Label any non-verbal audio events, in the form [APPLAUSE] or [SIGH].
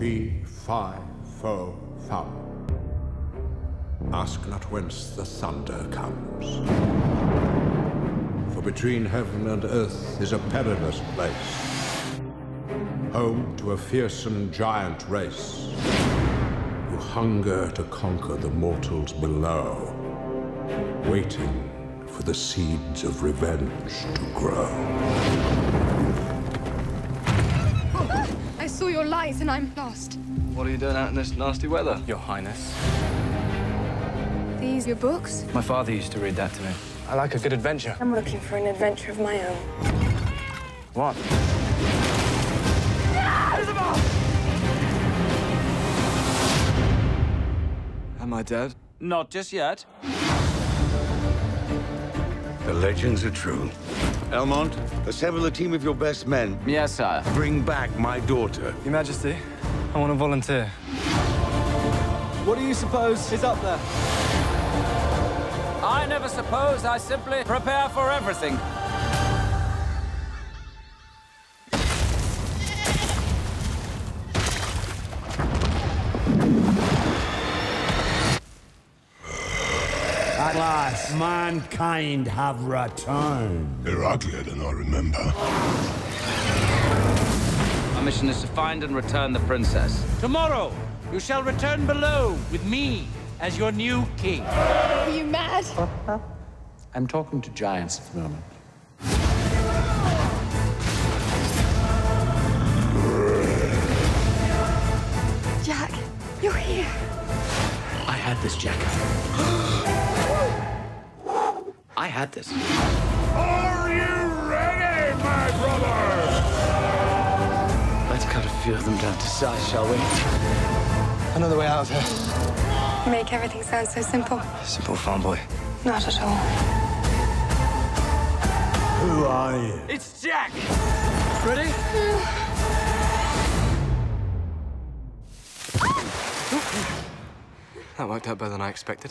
Fee, fi, fo, fum. Ask not whence the thunder comes. For between heaven and earth is a perilous place, home to a fearsome giant race who hunger to conquer the mortals below, waiting for the seeds of revenge to grow. I saw your lights and I'm lost. What are you doing out in this nasty weather? Your Highness. These your books? My father used to read that to me. I like a good adventure. I'm looking for an adventure of my own. What? Am I dead? Not just yet. The legends are true. Elmont, assemble a team of your best men. Yes, sire. Bring back my daughter. Your Majesty, I want to volunteer. What do you suppose is up there? I never suppose. I simply prepare for everything. At last, mankind have returned. They're uglier than I remember. Our mission is to find and return the princess. Tomorrow, you shall return below with me as your new king. Are you mad? [LAUGHS] I'm talking to giants at the moment. Jack, you're here. I had this jacket. [GASPS] [GASPS] [GASPS] I had this. Are you ready, my brother? Let's cut a few of them down to size, shall we? Another way out of here. You make everything sound so simple. Simple farm boy. Not at all. Who are you? It's Jack! Ready? That worked out better than I expected.